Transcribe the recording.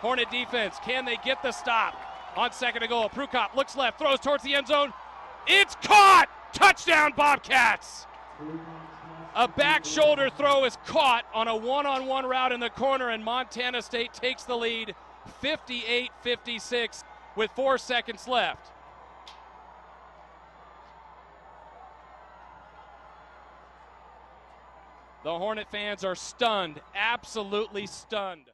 Hornet defense, can they get the stop? On second to goal, Prukop looks left, throws towards the end zone. It's caught! Touchdown, Bobcats! A back shoulder throw is caught on a one on one route in the corner, and Montana State takes the lead 58 56 with four seconds left. The Hornet fans are stunned, absolutely stunned.